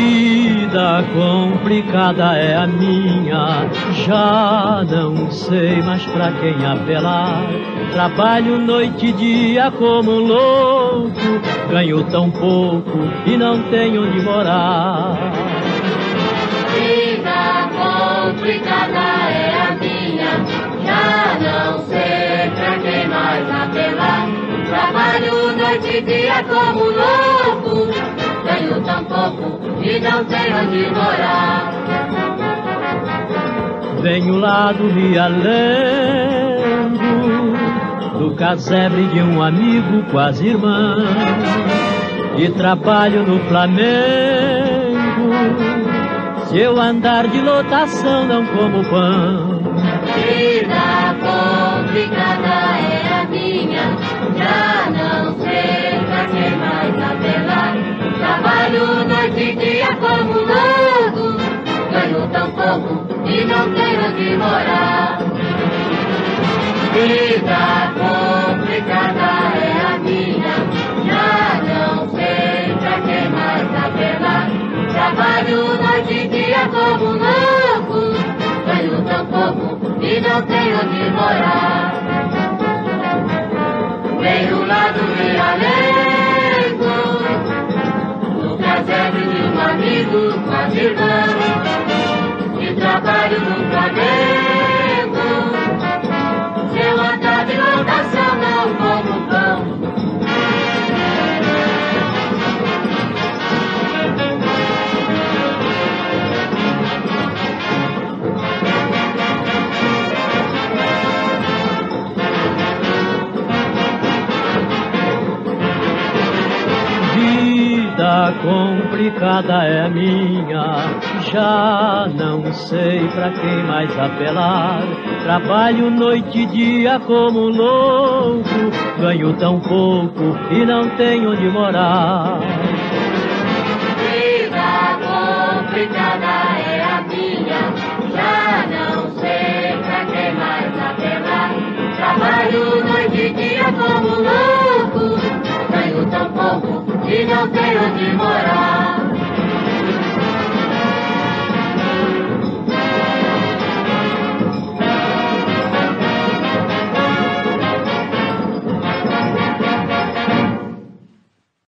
Vida complicada é a minha, já não sei mais pra quem apelar. Trabalho noite e dia como louco, ganho tão pouco e não tenho onde morar. Vida complicada é a minha, já não sei pra quem mais apelar. Trabalho noite e dia como louco, e não tenho onde morar. Venho lá do Rialendo, do casebre de um amigo quase irmão, e trabalho no Flamengo. Se eu andar de lotação, não como pão. Onde morar. Vida complicada é a minha, já não sei pra quem mais apelar. Trabalho noite e dia como louco, ganho tão pouco e não tenho onde morar. Venho lá do Rialego, no casebre de um amigo quase irmão, Complicada é minha, já não sei pra quem mais apelar. Trabalho noite e dia como louco, ganho tão pouco e não tenho onde morar. não tem onde morar.